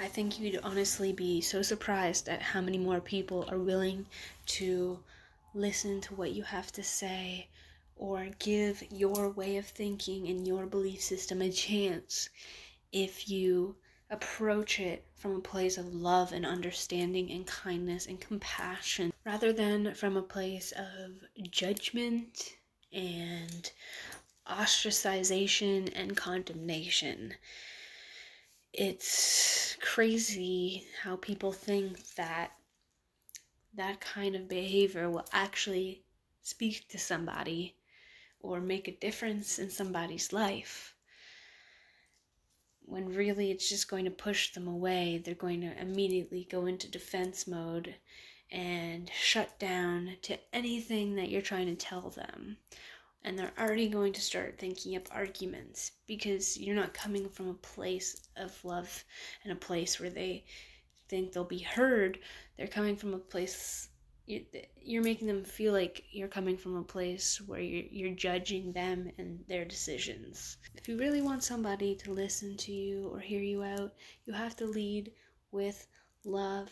I think you'd honestly be so surprised at how many more people are willing to listen to what you have to say or give your way of thinking and your belief system a chance if you approach it from a place of love and understanding and kindness and compassion rather than from a place of judgment and ostracization and condemnation. It's crazy how people think that that kind of behavior will actually speak to somebody or make a difference in somebody's life when really it's just going to push them away. They're going to immediately go into defense mode and shut down to anything that you're trying to tell them. And they're already going to start thinking up arguments because you're not coming from a place of love and a place where they think they'll be heard. They're coming from a place you're making them feel like you're coming from a place where you're, judging them and their decisions. If you really want somebody to listen to you or hear you out, you have to lead with love.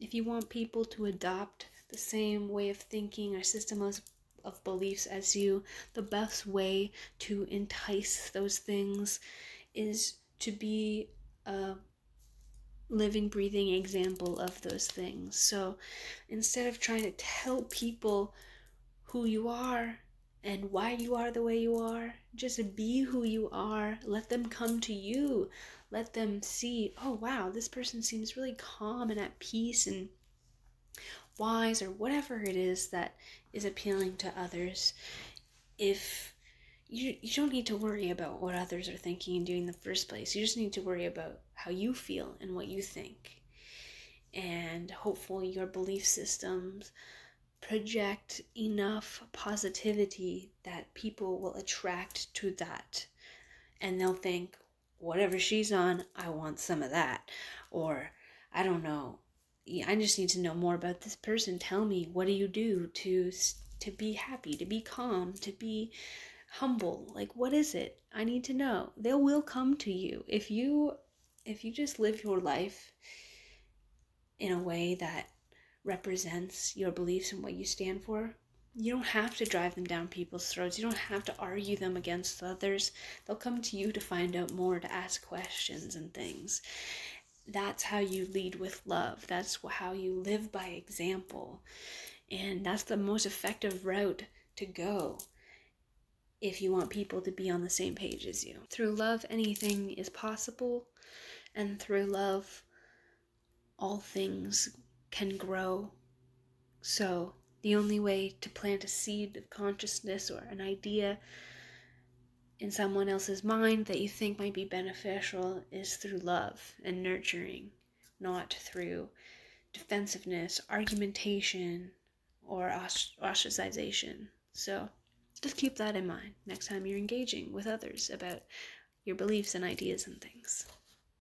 If you want people to adopt the same way of thinking or system of, of beliefs as you, the best way to entice those things is to be a living, breathing example of those things. So instead of trying to tell people who you are and why you are the way you are, just be who you are. Let them come to you. Let them see, oh wow, this person seems really calm and at peace and wise or whatever it is that is appealing to others. If you you don't need to worry about what others are thinking and doing in the first place. You just need to worry about how you feel and what you think. And hopefully your belief systems project enough positivity that people will attract to that. And they'll think, whatever she's on, I want some of that. Or, I don't know, I just need to know more about this person. Tell me, what do you do to to be happy, to be calm, to be humble? Like what is it? I need to know. They will come to you. If you if you just live your life in a way that represents your beliefs and what you stand for you don't have to drive them down people's throats. You don't have to argue them against others. They'll come to you to find out more to ask questions and things that's how you lead with love that's how you live by example and that's the most effective route to go if you want people to be on the same page as you. Through love, anything is possible, and through love, all things can grow. So, the only way to plant a seed of consciousness or an idea in someone else's mind that you think might be beneficial is through love and nurturing, not through defensiveness, argumentation, or ostracization. So, just keep that in mind next time you're engaging with others about your beliefs and ideas and things.